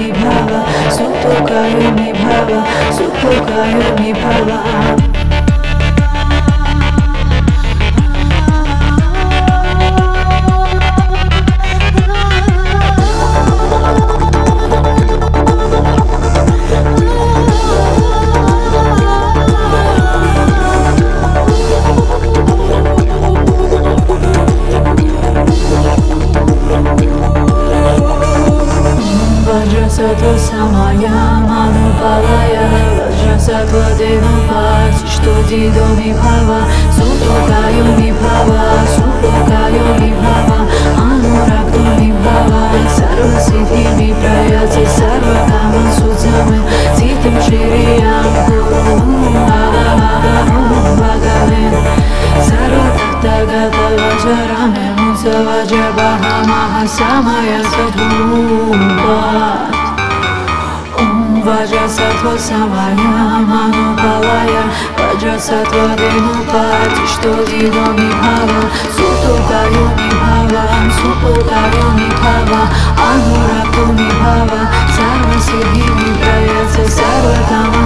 निभावा सुखकाय निभावा सुखकाय निभावा। Sarva Siddhi Viprayati Sarva Kama Sudzame Citam Shiriyam Guru Bhagavan Sarva Tattagata Vajarame Mutsa Vajrabaha Mahasamaya Sadhurupa वज्रसमयमनुपवय वज्रसत्वदिनुपातिष्ठोदिनो Vibhav सुतोकायो विभवं सुपोकायो Vibhav अनुरक्तो Vibhav सर्वसिद्धिविप्रयस्य सर्वतमः